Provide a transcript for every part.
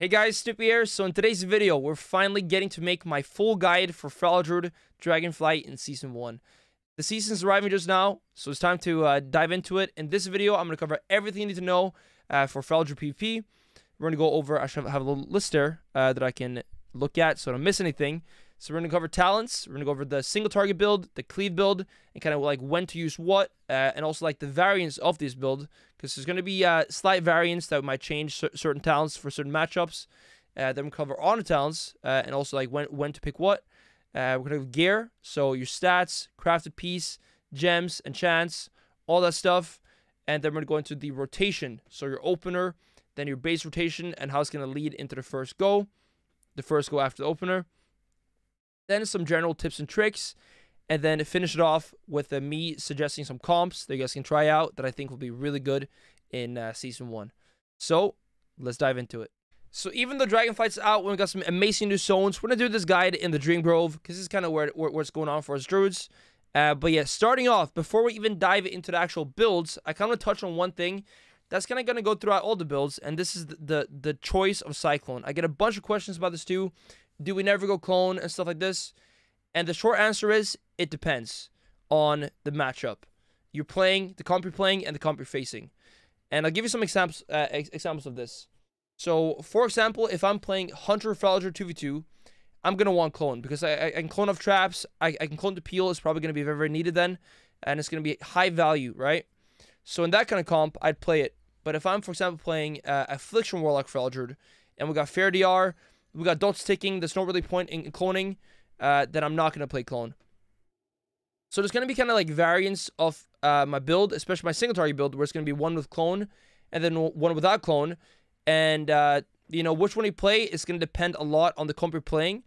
Hey guys, Snupy here. So in today's video, we're finally getting to make my full guide for Feral Dragonflight in Season 1. The season's arriving just now, so it's time to uh, dive into it. In this video, I'm going to cover everything you need to know uh, for Feral PvP. We're going to go over, I should have a little list there uh, that I can look at so I don't miss anything. So we're going to cover talents, we're going to go over the single target build, the cleave build, and kind of like when to use what, uh, and also like the variants of this build, because there's going to be uh, slight variants that might change certain talents for certain matchups. Uh, then we cover honor talents, uh, and also like when when to pick what. Uh, we're going to have gear, so your stats, crafted piece, gems, and enchants, all that stuff. And then we're going to go into the rotation, so your opener, then your base rotation, and how it's going to lead into the first go, the first go after the opener then some general tips and tricks, and then finish it off with uh, me suggesting some comps that you guys can try out that I think will be really good in uh, season one. So let's dive into it. So even though Dragonflight's out, we got some amazing new zones. We're gonna do this guide in the Dream Grove because this is kind of where, where what's going on for us druids. Uh, but yeah, starting off before we even dive into the actual builds, I kind of touch on one thing that's kind of gonna go throughout all the builds, and this is the, the the choice of Cyclone. I get a bunch of questions about this too do we never go clone and stuff like this? And the short answer is it depends on the matchup. You're playing, the comp you're playing, and the comp you're facing. And I'll give you some examples uh, ex examples of this. So, for example, if I'm playing Hunter Feral 2v2, I'm going to want clone because I, I, can clone off traps. I, I can clone the peel. It's probably going to be very, needed then. And it's going to be high value, right? So, in that kind of comp, I'd play it. But if I'm, for example, playing uh, Affliction Warlock Feral, and we got Fair DR, we got dots ticking. There's no really point in cloning. Uh, then I'm not going to play clone. So there's going to be kind of like variants of uh, my build, especially my single target build, where it's going to be one with clone and then one without clone. And, uh, you know, which one you play is going to depend a lot on the comp you're playing.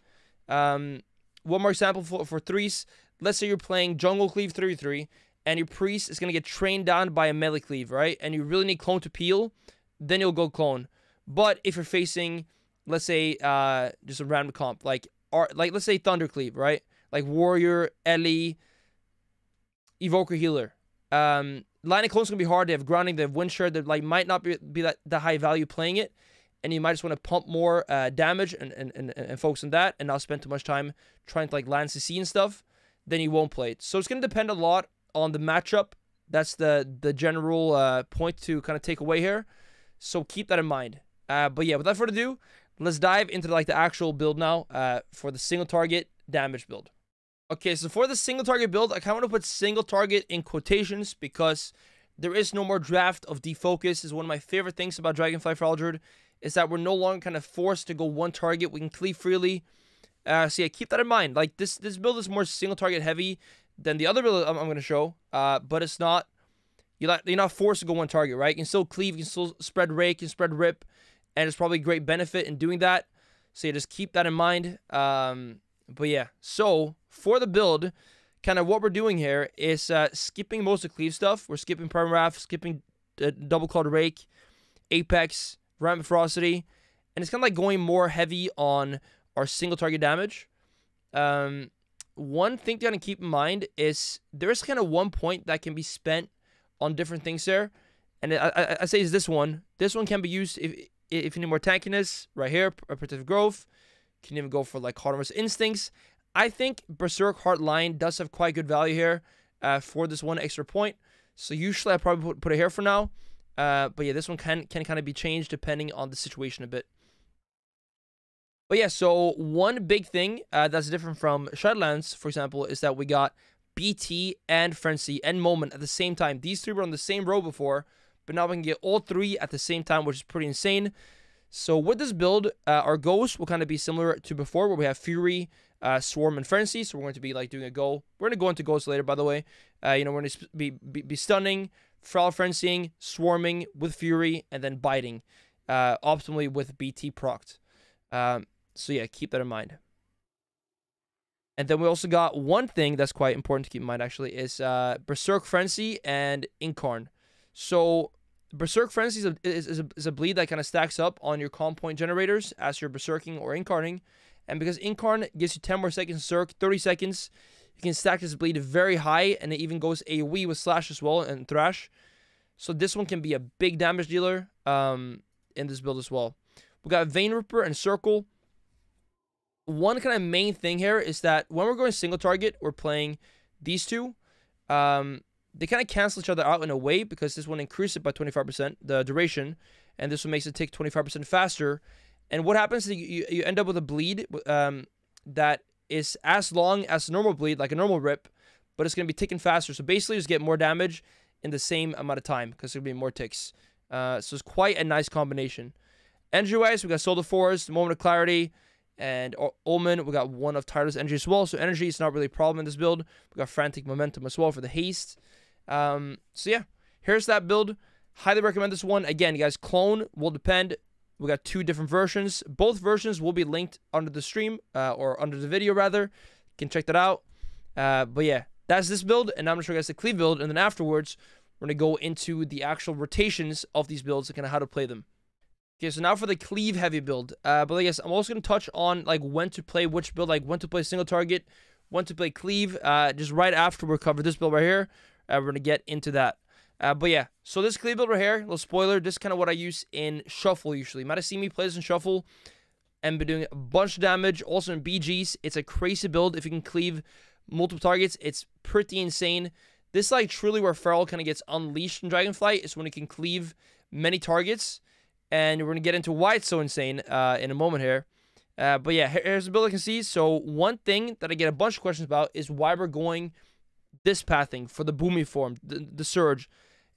Um, one more example for, for threes. Let's say you're playing jungle cleave 3-3 and your priest is going to get trained down by a melee cleave, right? And you really need clone to peel, then you'll go clone. But if you're facing let's say uh just a random comp like or like let's say Thundercleave, right? Like Warrior, Ellie, Evoker Healer. Um Line of Clones gonna be hard. They have grounding, they have wind shear, they like might not be be that the high value playing it. And you might just want to pump more uh, damage and, and, and, and focus on that and not spend too much time trying to like land CC and stuff, then you won't play it. So it's gonna depend a lot on the matchup. That's the the general uh, point to kind of take away here. So keep that in mind. Uh, but yeah, without further ado, Let's dive into like the actual build now uh, for the single target damage build. Okay, so for the single target build, I kind of want to put single target in quotations because there is no more draft of defocus. is one of my favorite things about Dragonflight Feral is that we're no longer kind of forced to go one target. We can cleave freely. Uh, so yeah, keep that in mind. Like this, this build is more single target heavy than the other build I'm, I'm going to show. Uh, but it's not. You're not, you're not forced to go one target, right? You can still cleave, you can still spread rake, you can spread rip and it's probably great benefit in doing that. So yeah, just keep that in mind. Um, but yeah, so for the build, kind of what we're doing here is uh, skipping most of cleave stuff. We're skipping Primal Wrath, skipping uh, Double Clawed Rake, Apex, Rampant Ferocity, and it's kind of like going more heavy on our single target damage. Um, one thing to kind of keep in mind is there's kind of one point that can be spent on different things there. And I, I, I say is this one. This one can be used if if you need more tankiness, right here, protective growth. Can even go for like Harvest Instincts. I think Berserk Heart does have quite good value here uh, for this one extra point. So usually I probably put, put it here for now. Uh, but yeah, this one can, can kind of be changed depending on the situation a bit. But yeah, so one big thing uh, that's different from Shadowlands, for example, is that we got BT and Frenzy and Moment at the same time. These three were on the same row before, but now we can get all three at the same time, which is pretty insane. So with this build, uh, our Ghost will kind of be similar to before, where we have Fury, uh, Swarm, and Frenzy. So we're going to be like doing a go. We're going to go into Ghost later, by the way. Uh, you know, we're going to be, be, be stunning, Foul Frenzying, Swarming with Fury, and then Biting, uh, optimally with BT proct. Um, so yeah, keep that in mind. And then we also got one thing that's quite important to keep in mind, actually, is uh, Berserk Frenzy and Incarn. So Berserk Frenzy is a, is, a, is a bleed that kind of stacks up on your combo point generators as you're berserking or incarning. And because incarn gives you 10 more seconds circ, 30 seconds, you can stack this bleed very high, and it even goes AoE with slash as well and thrash. So this one can be a big damage dealer um, in this build as well. We got Vein Ripper and Circle. One kind of main thing here is that when we're going single target, we're playing these two. Um, they kind of cancel each other out in a way because this one increases it by 25%, the duration, and this one makes it take 25% faster. And what happens is you, you end up with a bleed um, that is as long as a normal bleed, like a normal rip, but it's going to be ticking faster. So basically, you just get more damage in the same amount of time because there'll be more ticks. Uh, so it's quite a nice combination. Energy wise, we got Soul of Forest, Moment of Clarity, and Omen. We got one of Tireless Energy as well. So energy is not really a problem in this build. We got Frantic Momentum as well for the haste. Um, so yeah, here's that build. Highly recommend this one. Again, guys, clone will depend. We got two different versions. Both versions will be linked under the stream uh, or under the video rather. You can check that out. Uh, but yeah, that's this build, and I'm gonna show you guys the cleave build, and then afterwards we're gonna go into the actual rotations of these builds and kind of how to play them. Okay, so now for the cleave heavy build. Uh, but I guess I'm also gonna touch on like when to play which build, like when to play single target, when to play cleave. Uh, just right after we cover this build right here, uh, we're gonna get into that. Uh, but yeah, so this cleave build right here, little spoiler, this is kind of what I use in shuffle usually. You might have seen me play this in shuffle and been doing a bunch of damage. Also in BGs, it's a crazy build. If you can cleave multiple targets, it's pretty insane. This like truly where Feral kind of gets unleashed in Dragonflight is when it can cleave many targets. And we're going to get into why it's so insane uh, in a moment here. Uh, but yeah, here's the build I can see. So one thing that I get a bunch of questions about is why we're going this pathing for the Boomy form, the, the Surge.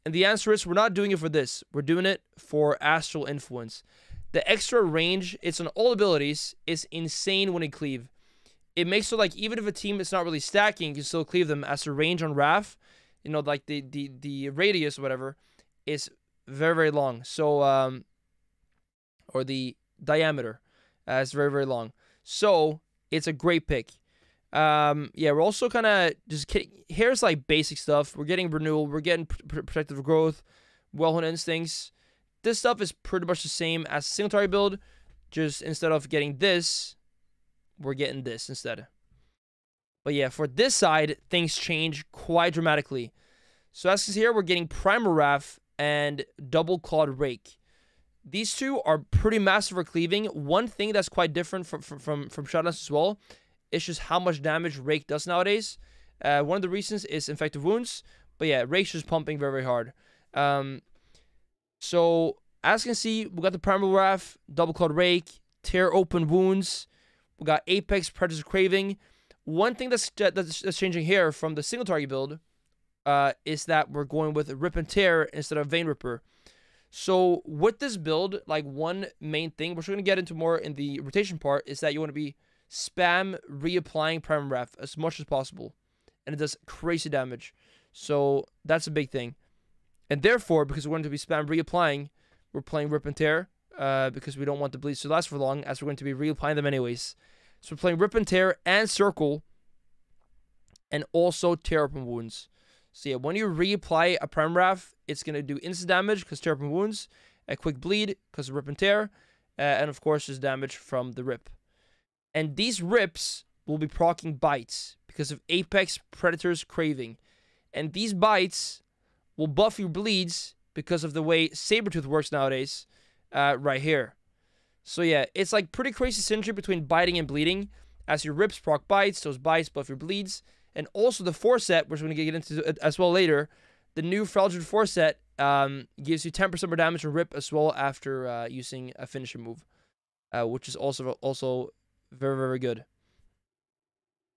And the answer is we're not doing it for this. We're doing it for Astral Influence. The extra range, it's on all abilities, is insane when it cleave. It makes it like even if a team is not really stacking, you can still cleave them as a range on Raf, You know, like the the the radius whatever is very very long. So um, or the diameter uh, very very long. So it's a great pick. Um, yeah, we're also kind of just kidding. Here's like basic stuff. We're getting renewal. We're getting pr protective growth, well-honed instincts. This stuff is pretty much the same as single target build. Just instead of getting this, we're getting this instead. But yeah, for this side, things change quite dramatically. So as see here, we're getting Primal Wrath and Double Clawed Rake. These two are pretty massive for cleaving. One thing that's quite different from from from, from Shadowlands as well is just how much damage Rake does nowadays. Uh, one of the reasons is infected wounds, but yeah, Rake's just pumping very, very hard. Um, so as you can see, we got the Primal Wrath, Double Clawed Rake, Tear Open Wounds, we got Apex Predator Craving. One thing that's, that's, that's changing here from the single target build uh, is that we're going with Rip and Tear instead of Vein Ripper. So with this build, like one main thing, which we're going to get into more in the rotation part, is that you want to be spam reapplying Primal Wrath as much as possible. And it does crazy damage. So that's a big thing. And therefore, because we're going to be spam reapplying, we're playing Rip and Tear uh, because we don't want the bleeds to last for long, as we're going to be reapplying them anyways. So we're playing Rip and Tear and Circle, and also Tear Open Wounds. So yeah, when you reapply a Prime it's going to do instant damage because Tear Open Wounds, a quick bleed because of Rip and Tear, uh, and of course just damage from the Rip. And these Rips will be proccing bites because of Apex Predator's Craving. And these bites will buff your bleeds because of the way Sabretooth works nowadays uh, right here. So yeah, it's like pretty crazy synergy between biting and bleeding. As your rips proc bites, those bites buff your bleeds. And also the force set, which we're going to get into as well later. The new Fragile force set um, gives you 10% more damage from rip as well after uh, using a finisher move. Uh, which is also also very, very good.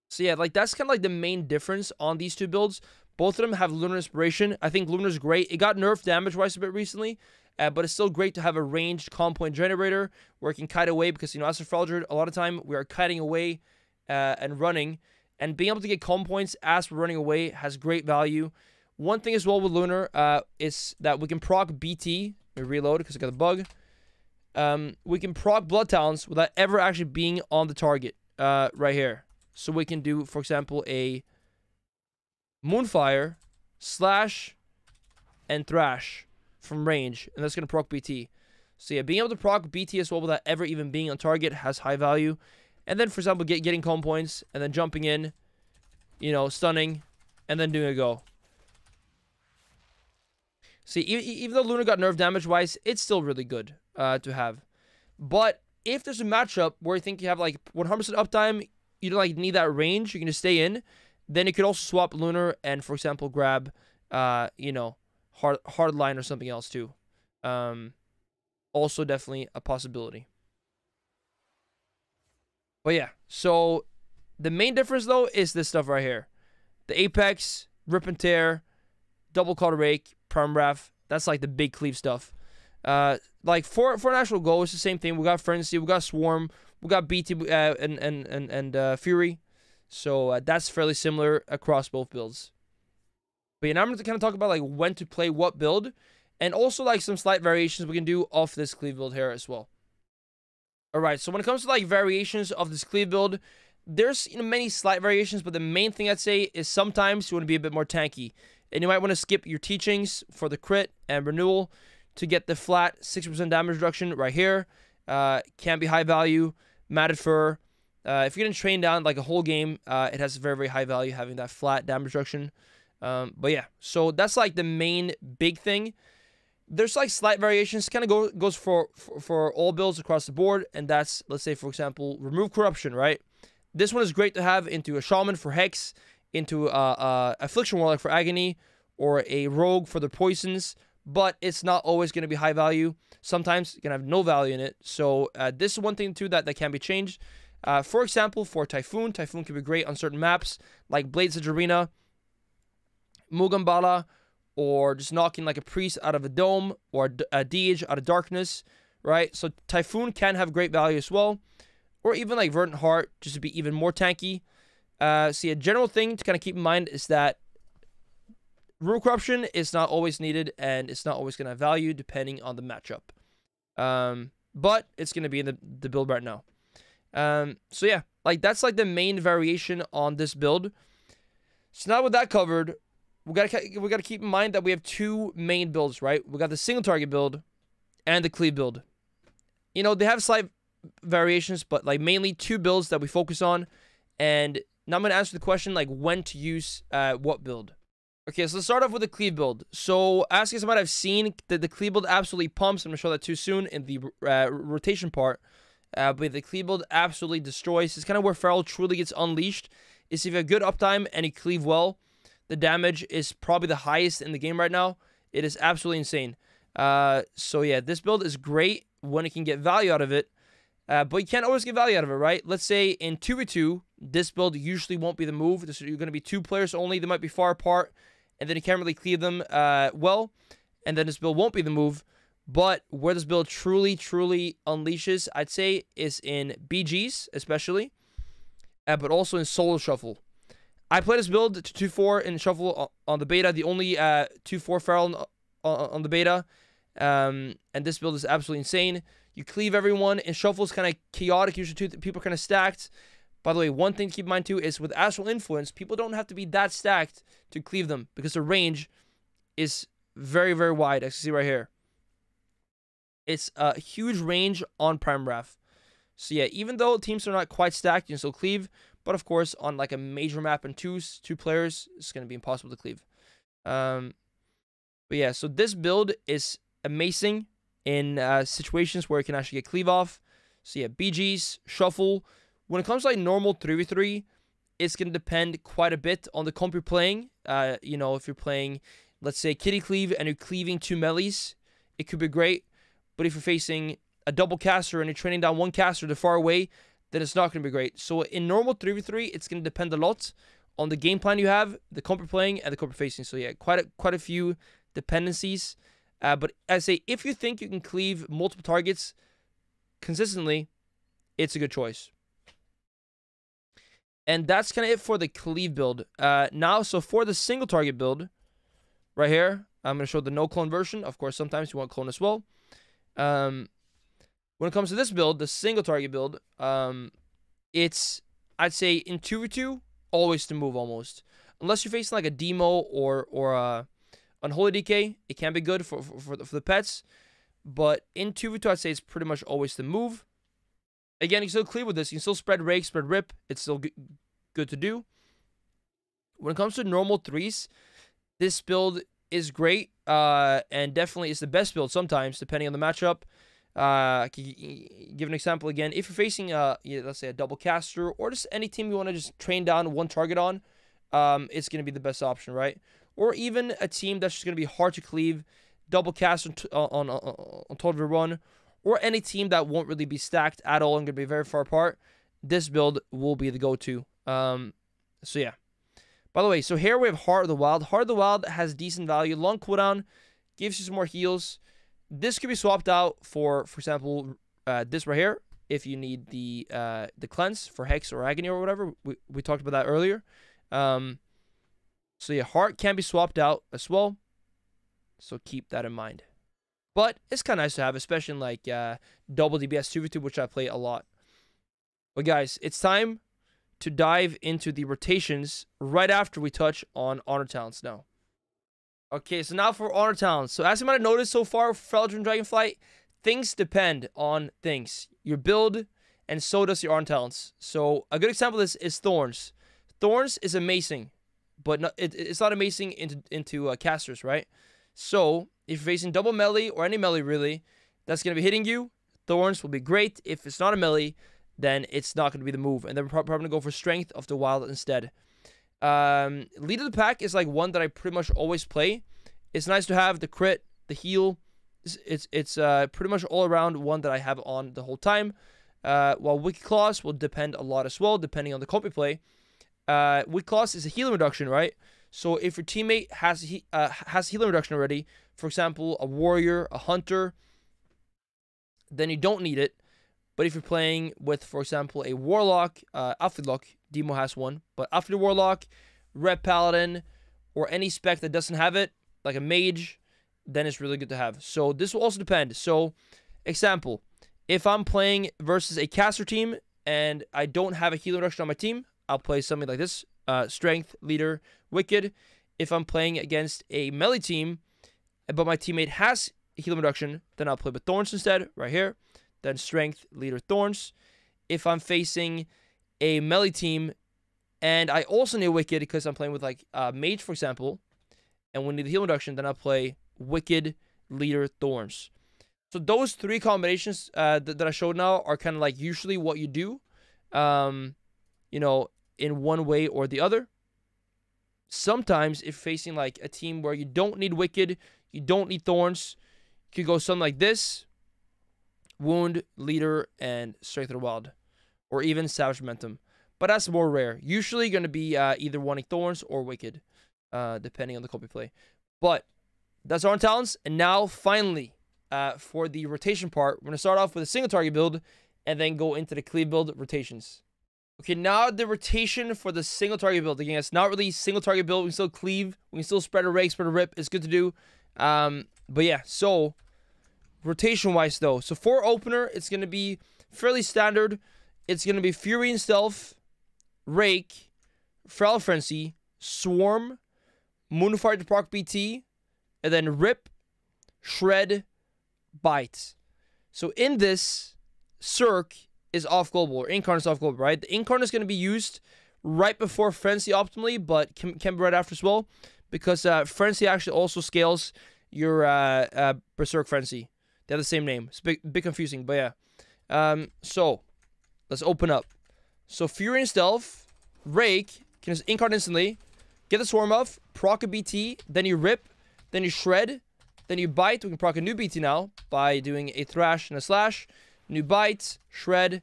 So yeah, like that's kind of like the main difference on these two builds. Both of them have Lunar Inspiration. I think Lunar's great. It got nerfed damage-wise a bit recently, uh, but it's still great to have a ranged combo point generator where it can kite away because, you know, as a Feral, a lot of time we are kiting away uh, and running. And being able to get combo points as we're running away has great value. One thing as well with Lunar uh, is that we can proc BT. Reload because I got a bug. Um, we can proc Bloodtalons without ever actually being on the target uh, right here. So we can do, for example, a Moonfire, Slash, and Thrash from range, and that's going to proc BT. So yeah, being able to proc BT as well without ever even being on target has high value. And then, for example, get, getting combo points, and then jumping in, you know, stunning, and then doing a go. See, even, though Luna got nerf damage-wise, it's still really good uh, to have. But if there's a matchup where you think you have like 100% uptime, you don't like need that range, you're gonna stay in. Then you could also swap lunar and, for example, grab, uh, you know, hard hard line or something else too. Um, also definitely a possibility. But yeah, so the main difference though is this stuff right here. The Apex, Rip and Tear, Double Clawed Rake, Prime Ref. That's like the big cleave stuff. Uh, like for for National goal, it's the same thing. We got Frenzy, we got Swarm, we got BT uh, and and and and uh, Fury. So uh, that's fairly similar across both builds. But yeah, now I'm going to kind of talk about like when to play what build, and also like some slight variations we can do off this cleave build here as well. All right, so when it comes to like variations of this cleave build, there's you know many slight variations, but the main thing I'd say is sometimes you want to be a bit more tanky, and you might want to skip your teachings for the crit and renewal to get the flat 60% damage reduction right here. Uh, can be high value, matted fur. Uh, if you're gonna train down like a whole game, uh, it has very very high value having that flat damage reduction. Um, but yeah, so that's like the main big thing there's like slight variations kind of go, goes for, for, for all builds across the board and that's let's say for example remove corruption right this one is great to have into a shaman for hex into a, a affliction warlock for agony or a rogue for the poisons but it's not always going to be high value sometimes you can have no value in it so uh, this is one thing too that, that can be changed uh, for example for typhoon typhoon can be great on certain maps like blades of arena mugambala or just knocking like a priest out of a dome or a Deej out of darkness, right? So Typhoon can have great value as well. Or even like Verdant Heart, just to be even more tanky. Uh, see, a general thing to kind of keep in mind is that Remove Corruption is not always needed and it's not always going to have value depending on the matchup. Um, but it's going to be in the, the build right now. Um, so yeah, like that's like the main variation on this build. So now with that covered, we gotta we gotta keep in mind that we have two main builds, right? We got the single target build and the cleave build. You know, they have slight variations, but like mainly two builds that we focus on. And now I'm gonna answer the question like when to use uh, what build. Okay, so let's start off with the cleave build. So, as you might have seen, the, the cleave build absolutely pumps. I'm gonna show that too soon in the uh, rotation part. Uh, but the cleave build absolutely destroys. It's kind of where Feral truly gets unleashed. Is if you have good uptime and you cleave well, the damage is probably the highest in the game right now. It is absolutely insane. Uh, so yeah, this build is great when it can get value out of it. Uh, but you can't always get value out of it, right? Let's say in 2v2, this build usually won't be the move. This, you're going to be two players only. They might be far apart, and then you can't really clear them uh, well. And then this build won't be the move. But where this build truly, truly unleashes, I'd say, is in BGs, especially, uh, but also in solo shuffle. I played this build to 2-4 in Shuffle on the beta, the only uh, 2-4 Feral on, on the beta. Um, and this build is absolutely insane. You cleave everyone, and Shuffle is kind of chaotic. Usually two people are kind of stacked. By the way, one thing to keep in mind too is with Astral Influence, people don't have to be that stacked to cleave them because the range is very, very wide, as you see right here. It's a huge range on Prime Ref. So yeah, even though teams are not quite stacked, you can still cleave. But of course, on like a major map and twos, two players, it's going to be impossible to cleave. Um, but yeah, so this build is amazing in uh, situations where you can actually get cleave off. So yeah, BGs, shuffle. When it comes to like normal 3v3, it's going to depend quite a bit on the comp you're playing. Uh, you know, if you're playing, let's say, kitty cleave and you're cleaving two melees, it could be great. But if you're facing a double caster and you're training down one caster to far away, then it's not going to be great. So in normal 3v3, it's going to depend a lot on the game plan you have, the comp you're playing, and the comp you're facing. So yeah, quite a, quite a few dependencies. Uh, but I say, if you think you can cleave multiple targets consistently, it's a good choice. And that's kind of it for the cleave build. Uh, now, so for the single target build, right here, I'm going to show the no clone version. Of course, sometimes you want clone as well. Um, when it comes to this build, the single target build, um, it's I'd say in two v two, always to move almost. Unless you're facing like a demo or or a unholy DK, it can be good for for, for, the, for the pets. But in two v two, I'd say it's pretty much always the move. Again, you can still clear with this. You can still spread rake, spread rip. It's still good to do. When it comes to normal threes, this build is great uh, and definitely is the best build sometimes, depending on the matchup. Uh, give an example again. If you're facing a, let's say a double caster or just any team you want to just train down one target on, um, it's going to be the best option, right? Or even a team that's just going to be hard to cleave, double cast on, on, on, on total run, or any team that won't really be stacked at all and going to be very far apart, this build will be the go-to. Um, so yeah. By the way, so here we have Heart of the Wild. Heart of the Wild has decent value, long cooldown, gives you some more heals. This could be swapped out for, for example, uh, this right here. If you need the uh, the cleanse for Hex or Agony or whatever, we, we talked about that earlier. Um, so yeah, Heart can be swapped out as well. So keep that in mind. But it's kind of nice to have, especially in like uh, double DPS 2v2, which I play a lot. But guys, it's time to dive into the rotations right after we touch on honor talents now. Okay, so now for honor talents. So as you might have noticed so far, Feldrin Dragonflight, things depend on things. Your build, and so does your honor talents. So a good example is, is Thorns. Thorns is amazing, but it, it's not amazing into, into uh, casters, right? So if you're facing double melee or any melee really, that's going to be hitting you. Thorns will be great. If it's not a melee, then it's not going to be the move. And then probably going to go for Strength of the Wild instead. Um, lead of the pack is like one that I pretty much always play. It's nice to have the crit, the heal. It's it's, it's uh, pretty much all around one that I have on the whole time. Uh, while Wicked Claws will depend a lot as well, depending on the comp you play. Uh, Wicked Claws is a healing reduction, right? So if your teammate has he, uh, has healing reduction already, for example, a warrior, a hunter, then you don't need it. But if you're playing with, for example, a warlock, uh, Lock, Demo has one, but after Warlock, Ret Paladin, or any spec that doesn't have it, like a mage, then it's really good to have. So this will also depend. So, example, if I'm playing versus a caster team and I don't have a healing reduction on my team, I'll play something like this: uh, Strength, Leader, Wicked. If I'm playing against a melee team, but my teammate has healing reduction, then I'll play with Thorns instead, right here then Strength, Leader, Thorns. If I'm facing a melee team and I also need Wicked because I'm playing with like uh, Mage, for example, and we need the healing reduction, then I'll play Wicked, Leader, Thorns. So those three combinations uh, th- that I showed now are kind of like usually what you do, um, you know, in one way or the other. Sometimes if facing like a team where you don't need Wicked, you don't need Thorns, you could go something like this, wound, leader, and strength of the wild, or even savage momentum. But that's more rare. Usually going to be uh, either wanting thorns or wicked, uh, depending on the copy play. But that's our talents. And now, finally, uh, for the rotation part, we're going to start off with a single target build and then go into the cleave build rotations. Okay, now the rotation for the single target build. Again, it's not really single target build. We can still cleave. We can still spread a rake, spread a rip. It's good to do. Um, but yeah, so rotation wise though. So for opener, it's to be fairly standard. It's to be Fury and Stealth, Rake, Feral Frenzy, Swarm, Moonfire to proc BT, and then Rip, Shred, Bite. So in this, Cirque is off global, or Incarnate is off global, right? The Incarnate is going to be used right before Frenzy optimally, but can, can be right after as well, because uh, Frenzy actually also scales your uh, uh, Berserk Frenzy. They have the same name. It's a bit, bit confusing, but yeah. Um, so, let's open up. So, Fury and Stealth, Rake, can just incard instantly, get the Swarm off, proc a BT, then you Rip, then you Shred, then you Bite. We can proc a new BT now by doing a Thrash and a Slash. New Bite, Shred,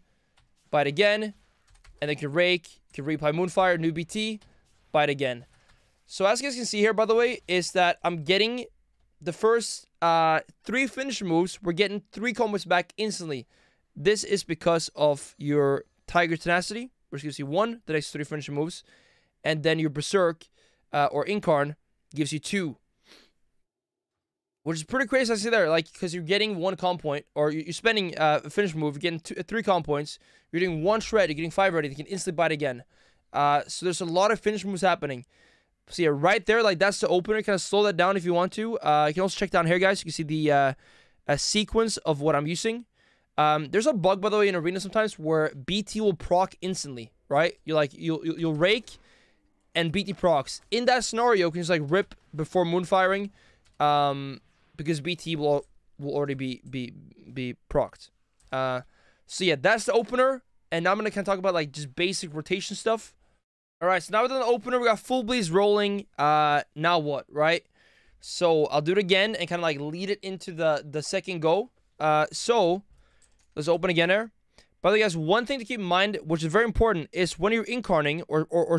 Bite again, and then you can Rake, you can Reply Moonfire, new BT, Bite again. So as you guys can see here, by the way, is that I'm getting the first uh, three finish moves, we're getting three combos back instantly. This is because of your Tiger Tenacity, which gives you one, the next three finish moves, and then your Berserk uh, or Incarn gives you two. Which is pretty crazy, I see there, like, because you're getting one comp point, or you're spending uh, a finish move, you're getting two, three comp points, you're getting one shred, you're getting five ready, you can instantly bite again. Uh, so there's a lot of finish moves happening. So yeah, right there, like that's the opener. Kind of slow that down if you want to. Uh, you can also check down here, guys. You can see the uh, a sequence of what I'm using. Um, there's a bug, by the way, in Arena sometimes where BT will proc instantly, right? You're like, you'll, you'll rake and BT procs. In that scenario, you can just like rip before moonfiring um, because BT will will already be be be procced. Uh, so yeah, that's the opener. And now I'm gonna kind of talk about like just basic rotation stuff. All right, so now within the opener, we got full bleeds rolling. Uh, now what, right? So I'll do it again and kind of like lead it into the the second go. Uh, so let's open again there. By the way, guys, one thing to keep in mind, which is very important, is when you're incarning or or, or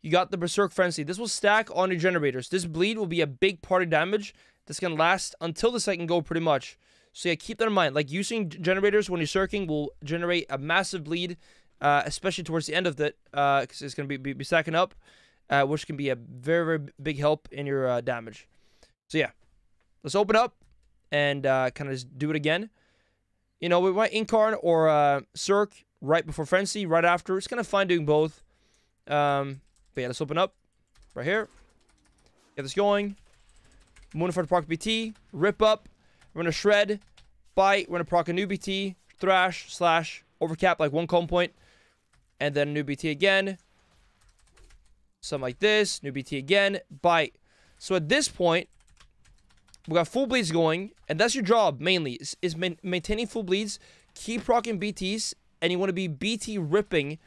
you got the Berserk Frenzy. This will stack on your generators. This bleed will be a big part of damage going to last until the second go pretty much. So yeah, keep that in mind. Like using generators when you're circling will generate a massive bleed, uh, especially towards the end of it, because uh, it's going to be, be, be, stacking up, uh, which can be a very, very big help in your uh, damage. So yeah, let's open up and uh, kind of just do it again. You know, we might Incarn or uh, Circ right before Frenzy, right after. It's kind of fine doing both. Um, but yeah, let's open up right here. Get this going. Moonfire proc BT. Rip up. We're going to shred. Bite. We're going to proc a new BT. Thrash. Slash. Overcap like one comb point. And then new BT again. Something like this. New BT again. Bite. So at this point, we got full bleeds going. And that's your job mainly. Is, is maintaining full bleeds. Keep rocking BTs. And you want to be BT ripping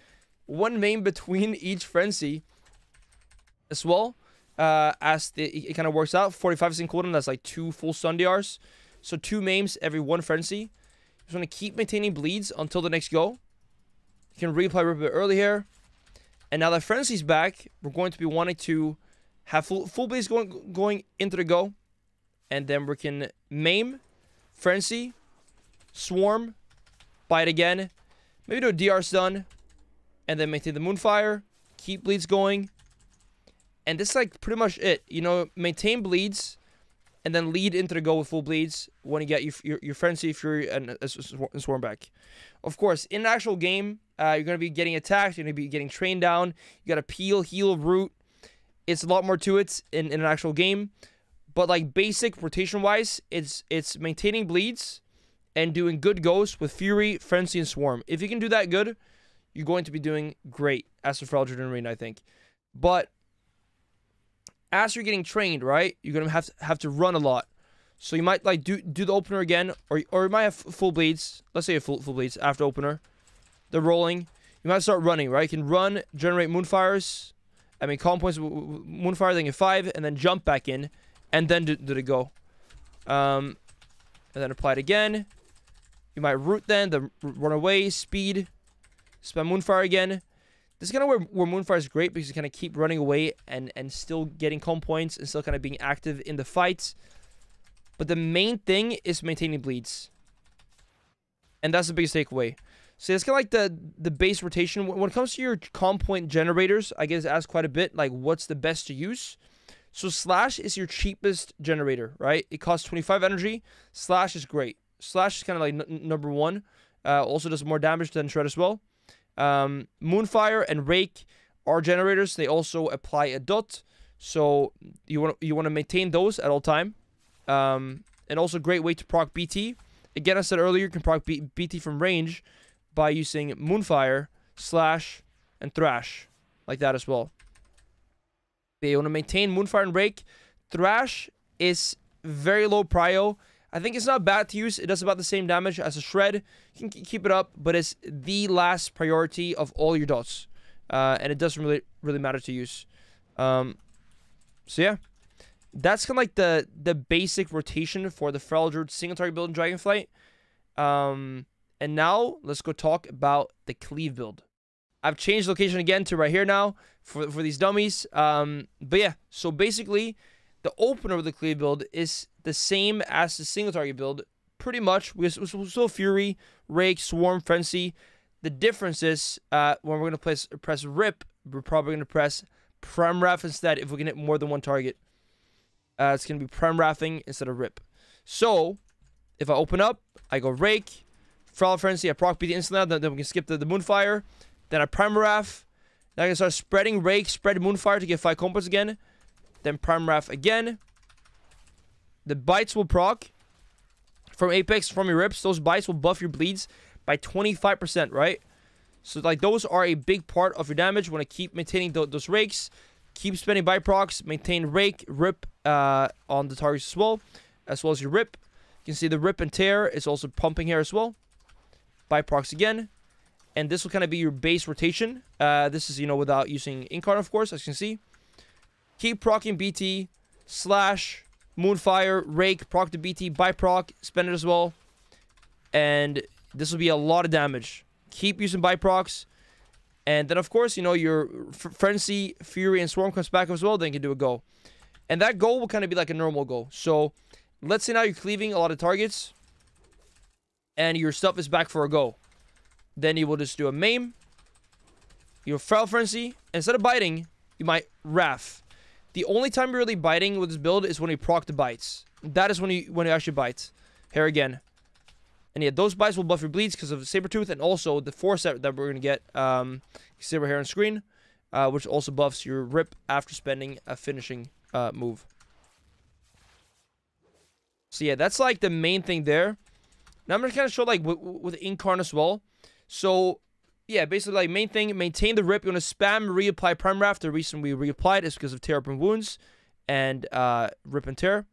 one main between each frenzy as well. Uh, as the, it, kind of works out. 45 second cooldown, that's like two full stun. So two maims every one frenzy. Just want to keep maintaining bleeds until the next go. Can replay a bit early here. And now that frenzy's back, we're going to be wanting to have full, full bleeds going, going into the go. And then we can maim, frenzy, swarm, bite again. Maybe do a DR stun. And then maintain the moonfire. Keep bleeds going. And this is like pretty much it. You know, maintain bleeds and then lead into the go with full bleeds when you get your your, your frenzy, fury, and, and swarm back. Of course, in an actual game, uh, you're gonna be getting attacked. You're gonna be getting trained down. You gotta peel, heal, root. It's a lot more to it in, in an actual game, but like basic rotation wise, it's it's maintaining bleeds and doing good goes with fury, frenzy, and swarm. If you can do that good, you're going to be doing great as a Fragile Arena, I think. But as you're getting trained, right, you're gonna have to have to run a lot. So you might like do do the opener again, or or you might have full bleeds. Let's say a full full bleeds after opener. They're rolling. You might start running, right? You can run, generate moonfires. I mean, combo points, moonfire, then get five, and then jump back in, and then do, do the go. Um, and then apply it again. You might root then, the run away, speed, spam moonfire again, this is kind of where, where Moonfire is great because you kind of keep running away and, and still getting comp points and still kind of being active in the fights. But the main thing is maintaining bleeds. And that's the biggest takeaway. So it's kind of like the, the base rotation. When it comes to your comp point generators, I get asked quite a bit, like what's the best to use? So Slash is your cheapest generator, right? It costs 25 energy. Slash is great. Slash is kind of like number one. Uh, also does more damage than Shred as well. Um, Moonfire and Rake are generators. They also apply a dot, so you want you want to maintain those at all time. Um, and also great way to proc BT. Again, I said earlier, you can proc B BT from range by using Moonfire, Slash, and Thrash, like that as well. They want to maintain Moonfire and Rake. Thrash is very low prio. I think it's not bad to use. It does about the same damage as a Shred. You can keep it up, but it's the last priority of all your dots. Uh, and it doesn't really really matter to use. Um, so yeah, that's kind of like the the basic rotation for the Feral single target build in Dragonflight. Um, and now let's go talk about the cleave build. I've changed location again to right here now for for these dummies. Um, but yeah, so basically the opener of the cleave build is the same as the single target build, pretty much. We still Fury, Rake, Swarm, Frenzy. The difference is uh, when we're going to press, press Rip, we're probably going to press Prem Raf instead if we can hit more than one target. Uh, it's going to be Prem Raffing instead of Rip. So, if I open up, I go Rake, Feral Frenzy, I proc BT instantly, then, then we can skip the, the Moonfire. Then I Prem Raff. Then I can start spreading Rake, spread Moonfire to get 5 combos again. Then Prime Raff again. The bites will proc from Apex, from your rips. Those bites will buff your bleeds by 25%, right? So, like, those are a big part of your damage. Want to keep maintaining th those rakes. Keep spending bite procs. Maintain rake, rip uh, on the targets as well, as well as your rip. You can see the rip and tear is also pumping here as well. Buy procs again. And this will kind of be your base rotation. Uh, this is, you know, without using Incarn, of course, as you can see. Keep procking BT, slash, Moonfire, Rake, proc the BT, buy proc, spend it as well. And this will be a lot of damage. Keep using buy procs. And then, of course, you know, your Frenzy, Fury, and Swarm comes back as well. Then you can do a go. And that go will kind of be like a normal go. So, let's say now you're cleaving a lot of targets. And your stuff is back for a go. Then you will just do a maim. Your Feral Frenzy. Instead of biting, you might Wrath. The only time you're really biting with this build is when you proc the bites. That is when you when you actually bite. Here again. And yeah, those bites will buff your bleeds because of Saber Tooth and also the force that, that we're going to get. Um, you see here on screen. Uh, which also buffs your rip after spending a finishing uh, move. So yeah, that's like the main thing there. Now I'm going to kind of show like with, with Incarn as well. So yeah, basically like main thing, maintain the rip. You want to spam reapply Prime Wrath. The reason we reapplied is because of Tear Open Wounds and uh, rip and tear.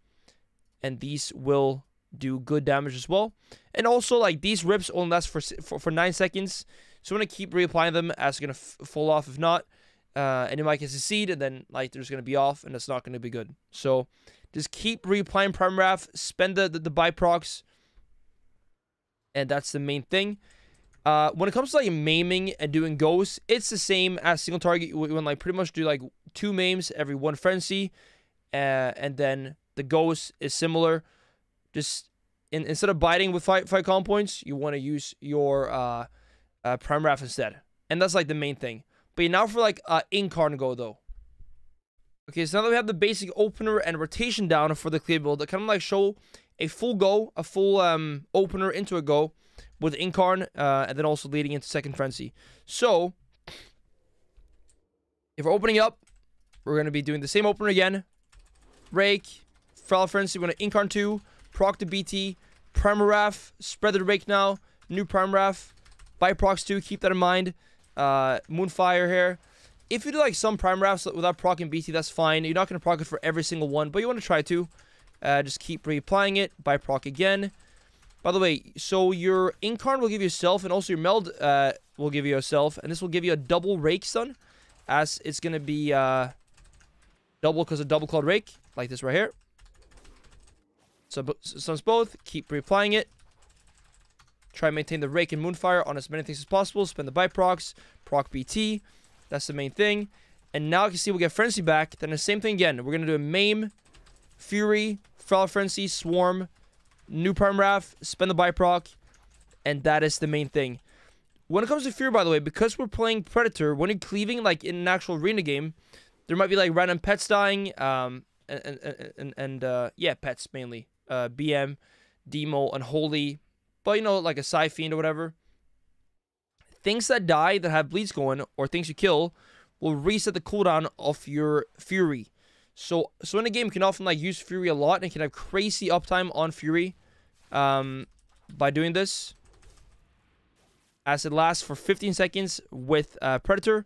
And these will do good damage as well. And also, like, these rips only last for, for, for 9 seconds. So I'm going to keep reapplying them as going to fall off if not. Uh, and you might get succeed, and then, like, there's going to be off, and that's not going to be good. So just keep reapplying Prime Wrath, spend the, the, the and that's the main thing. Uh, when it comes to like maiming and doing ghosts, it's the same as single target. You want like pretty much do like two maims every one frenzy, uh, and then the ghost is similar. Just in, instead of biting with five five combo points, you want to use your uh, uh, prime wrath instead, and that's like the main thing. But now for like uh, incarn go though. Okay, so now that we have the basic opener and rotation down for the clear build, that kind of like show a full go, a full um, opener into a go with Incarn, uh, and then also leading into Second Frenzy. So, if we're opening up, we're going to be doing the same opener again. Rake, Feral Frenzy, we're going to Incarn 2, proc the BT, Primal Wrath, spread the Rake now, new Prime Wrath, buy procs 2, keep that in mind. Uh, Moonfire here. If you do like some Prime Wraths without proc and BT, that's fine. You're not going to proc it for every single one, but you want to try to. Uh, just keep reapplying it, buy proc again. By the way, so your Incarn will give you Self, and also your Meld uh, will give you a Self, and this will give you a double Rake stun, as it's going to be uh, double because of double Clawed Rake, like this right here. So stuns both, keep reapplying it. Try and maintain the Rake and Moonfire on as many things as possible. Spend the buy procs, proc BT. That's the main thing. And now you can see we'll get Frenzy back. Then the same thing again. We're going to do a Maim, Fury, Feral Frenzy, Swarm, new Prime Wrath, spend the buy proc, and that is the main thing. When it comes to Fear, by the way, because we're playing Predator, when you're cleaving, like, in an actual arena game, there might be, like, random pets dying, um, and, and, and, and uh, yeah, pets, mainly. Uh, BM, Demo, Unholy, but, you know, like a Psyfiend or whatever. Things that die that have bleeds going, or things you kill, will reset the cooldown of your Fury. So, so in a game, you can often like use Fury a lot and can have crazy uptime on Fury um, by doing this. As it lasts for 15 seconds with uh, Predator,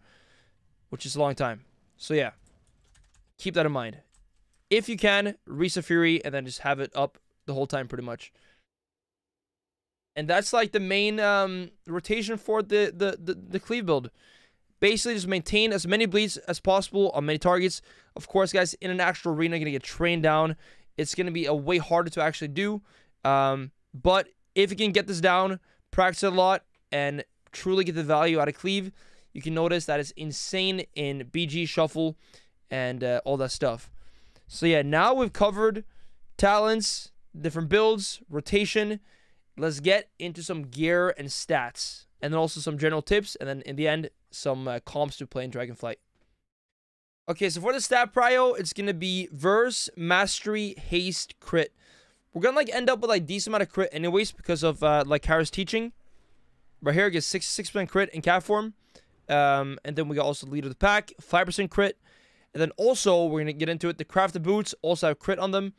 which is a long time. So yeah, keep that in mind. If you can, reset Fury and then just have it up the whole time pretty much. And that's like the main um, rotation for the, the, the, the cleave build. Basically, just maintain as many bleeds as possible on many targets. Of course, guys, in an actual arena, you're going to get trained down. It's going to be a way harder to actually do. Um, but if you can get this down, practice it a lot, and truly get the value out of Cleave, you can notice that it's insane in BG, Shuffle, and uh, all that stuff. So yeah, now we've covered talents, different builds, rotation. Let's get into some gear and stats and then also some general tips, and then in the end, some uh, comps to play in Dragonflight. Okay, so for the stat prio, it's gonna be Verse, Mastery, Haste, Crit. We're gonna like end up with like decent amount of crit anyways because of uh, like Kara's teaching. Right here, gets six six percent crit in cat form, um, and then we got also lead of the pack, five percent crit, and then also we're gonna get into it. The crafted boots also have crit on them.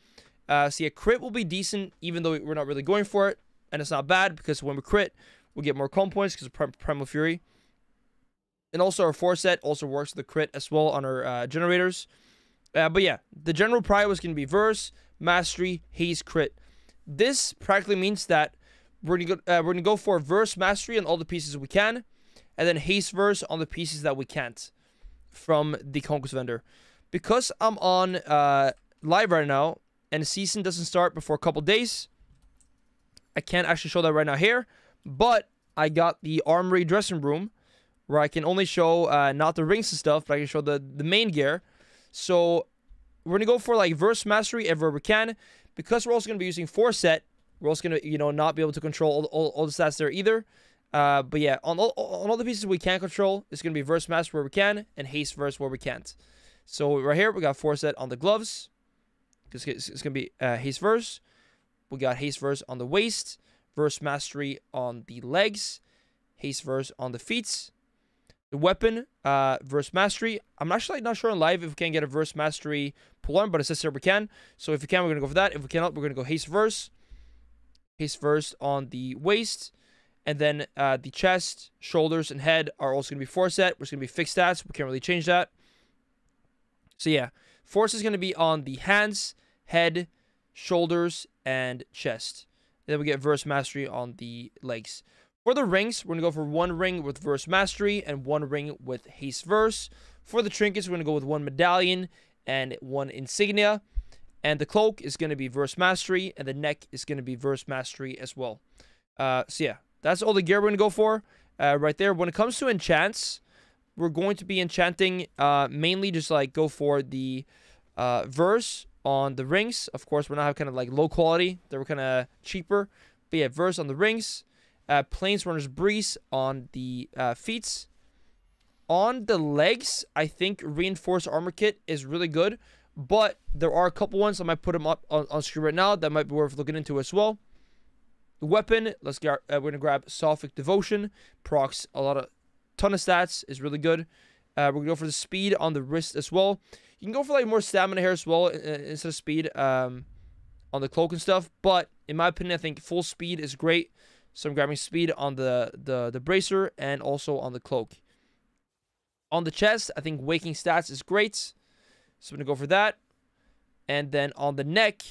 Uh, so yeah, crit will be decent even though we're not really going for it, and it's not bad because when we crit, We'll get more combo points because of Prim Primal Fury. And also our four set also works the crit as well on our uh, generators. Uh, but yeah, the general prio was going to be Verse, Mastery, Haste, Crit. this practically means that we're gonna go, uh, gonna go for verse mastery on all the pieces we can, and then haste verse on the pieces that we can't from the conquest vendor. Because I'm on uh, live right now and the season doesn't start before a couple days, I can't actually show that right now here. But I got the armory dressing room where I can only show uh, not the rings and stuff, but I can show the the main gear. So we're gonna go for like verse mastery everywhere we can because we're also gonna be using four set we're also gonna, you know, not be able to control all, all, all the stats there either. Uh, but yeah, on all, on all the pieces we can control, it's gonna be verse mastery where we can and haste verse where we can't. So right here we got four set on the gloves. It's, it's gonna be uh, haste verse. We got haste verse on the waist, verse mastery on the legs, haste verse on the feet. Weapon, uh, verse mastery. I'm actually not sure on live if we can get a verse mastery polearm, but it says here we can. So if we can, we're gonna go for that. If we cannot, we're gonna go haste verse piece verse on the waist. And then uh, the chest, shoulders, and head are also to be four set, which is to be fixed stats. We can't really change that. So yeah, force is to be on the hands, head, shoulders, and chest. Then we get verse mastery on the legs. For the rings, we're going to go for one ring with verse mastery and one ring with haste verse. For the trinkets, we're going to go with one medallion and one insignia. And the cloak is going to be verse mastery, and the neck is going to be verse mastery as well. Uh, so yeah, that's all the gear we're going to go for uh, right there. When it comes to enchants, we're going to be enchanting uh, mainly just like go for the uh, verse on the rings. Of course, we're not have kind of like low quality. They were kind of cheaper. But yeah, verse on the rings. Uh, Plainsrunner's Breeze on the uh, feet. On the legs, I think Reinforced Armor Kit is really good. But there are a couple ones I might put them up on, on screen right now that might be worth looking into as well. The weapon, let's get. Uh, we're gonna grab Sophic Devotion. Procs a lot of ton of stats is really good. Uh, we're gonna go for the speed on the wrist as well. You can go for like more stamina here as well uh, instead of speed um, on the cloak and stuff. But in my opinion, I think full speed is great. So I'm grabbing speed on the the the bracer and also on the cloak. On the chest, I think waking stats is great. So I'm going to go for that. And then on the neck,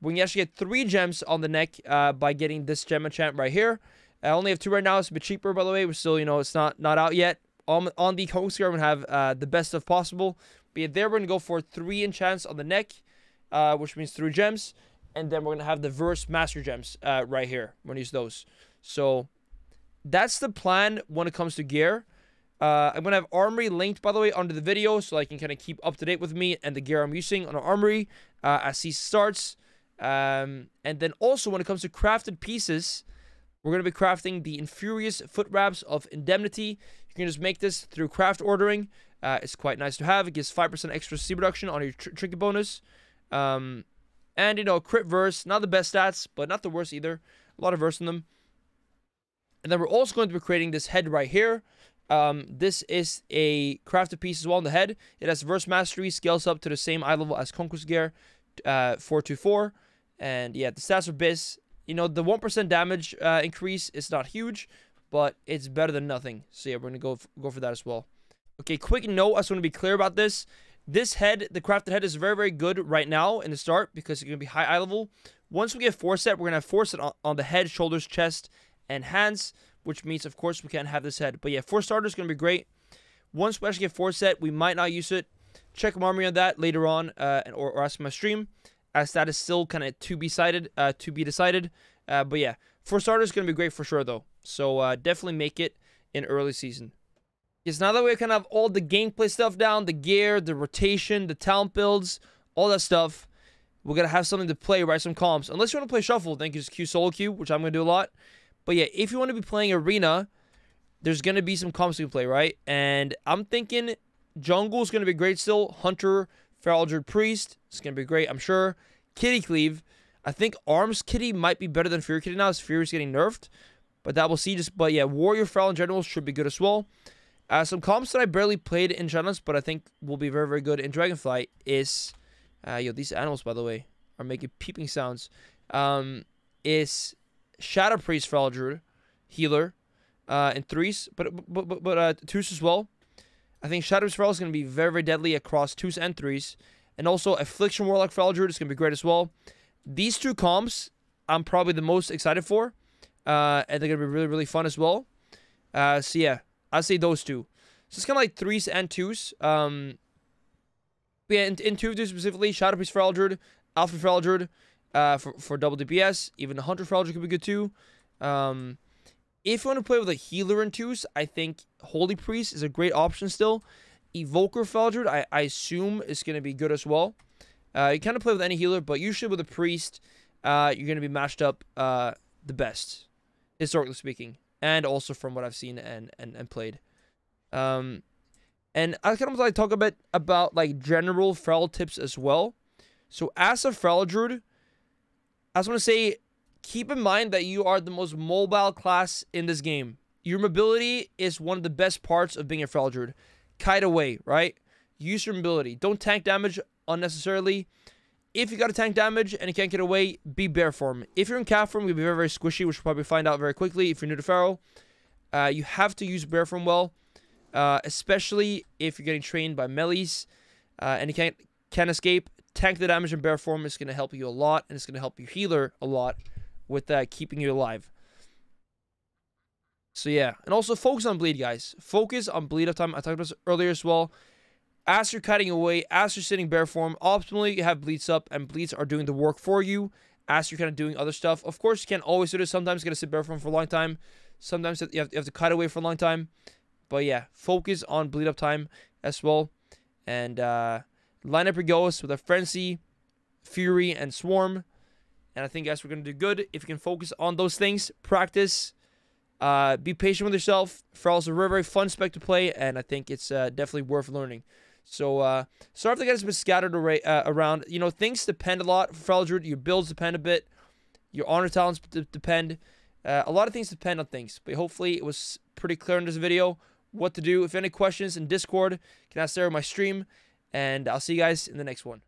we can actually get three gems on the neck uh, by getting this gem enchant right here. I only have two right now. It's a bit cheaper, by the way. We're still, you know, it's not not out yet. On, on the Coast Guard, we're going to have uh, the best of possible. But yeah, there we're going to go for three enchants on the neck, uh, which means three gems. And then we're to have the Verse Master Gems uh, right here. We're to use those. So that's the plan when it comes to gear. Uh, I'm to have Armory linked, by the way, under the video so I can kind of keep up to date with me and the gear I'm using on Armory uh, as he starts. Um, and then also, when it comes to crafted pieces, we're to be crafting the Infurious Foot Wraps of Indemnity. You can just make this through craft ordering. Uh, it's quite nice to have. It gives 5% extra C reduction on your tr trinket bonus. Um, and, you know, crit verse, not the best stats, but not the worst either. A lot of verse in them. And then we're also going to be creating this head right here. Um, this is a crafted piece as well on the head. It has verse mastery, scales up to the same eye level as Conquest Gear, uh, 424. And yeah, the stats are biz. You know, the 1% damage uh, increase is not huge, but it's better than nothing. So yeah, we're going to go go for that as well. Okay, quick note. I just want to be clear about this. This head, the crafted head, is very, very good right now in the start because it's going to be high eye level. Once we get four set, we're going to have four set on, on the head, shoulders, chest, and hands which means, of course, we can't have this head. But yeah, four starter is going to be great. Once we actually get four set, we might not use it. Check my army on that later on, uh, or, or ask my stream, as that is still kind of to be decided. Uh, to be decided. Uh, but yeah, four starter is going to be great for sure, though. So uh, definitely make it in early season. Yes, now that we kind of have all the gameplay stuff down, the gear, the rotation, the talent builds, all that stuff, we're going to have something to play, write some comps. Unless you want to play shuffle, then you just queue solo queue, which I'm going to do a lot. But yeah, if you want to be playing arena, there's gonna be some comps you play, right? And I'm thinking jungle is gonna be great still. Hunter, Feral Priest, it's gonna be great, I'm sure. Kitty Cleave. I think Arms Kitty might be better than Fury Kitty now, as Fury's getting nerfed. But that we'll see. Just but yeah, Warrior Feral in general should be good as well. Uh, some comps that I barely played in Chalice, but I think will be very, very good in Dragonflight is uh, yo, these animals by the way are making peeping sounds. Um, is Shadow Priest for Druid, healer, uh, and threes, but but but, but uh, twos as well. I think Shadow Priest for is going to be very very deadly across twos and threes, and also Affliction Warlock for Druid is going to be great as well. These two comps I'm probably the most excited for. Uh, and they're gonna be really, really fun as well. Uh, so yeah, I'd say those two. So it's kind of like threes and twos. Um, yeah, in, in two of these specifically, Shadow Priest for Feral, Alpha Feral, uh, for, for double DPS. Even Hunter Feral could be good too. Um, if you want to play with a healer in twos, I think Holy Priest is a great option still. Evoker Feral, I, I assume, is going to be good as well. Uh, you kind of play with any healer, but usually with a priest, uh, you're going to be matched up uh, the best, historically speaking, and also from what I've seen and and, and played. Um, and I can of like talk a bit about like general Feral tips as well. So as a Feral Druid, I just want to say, keep in mind that you are the most mobile class in this game. Your mobility is one of the best parts of being a Feral Druid. Kite away, right? Use your mobility. Don't tank damage unnecessarily. If you got a tank damage and you can't get away, be bear form. If you're in cat form, you'll be very, very squishy, which you'll probably find out very quickly if you're new to Feral. Uh, you have to use bear form well, uh, especially if you're getting trained by melees uh, and you can't can't escape. Tank the damage in bear form is going to help you a lot, and it's going to help your healer a lot with uh, keeping you alive. So yeah, and also focus on bleed, guys. Focus on bleed up time. I talked about this earlier as well. As you're cutting away, as you're sitting bear form, optimally you have bleeds up, and bleeds are doing the work for you. As you're kind of doing other stuff, of course you can't always do this. Sometimes you gotta sit bear form for a long time. Sometimes you have, you have to cut away for a long time. But yeah, focus on bleed up time as well, and uh, line up your ghosts with a frenzy, fury, and swarm. And I think guys, we're gonna do good if you can focus on those things. Practice uh, be patient with yourself. Feral's a very, very fun spec to play, and I think it's uh, definitely worth learning. So, uh, sorry if the guys have been scattered uh, around. You know, things depend a lot for Feral. Your builds depend a bit. Your honor talents depend. Uh, a lot of things depend on things. But hopefully, it was pretty clear in this video what to do. If any questions in Discord, can ask there on my stream. And I'll see you guys in the next one.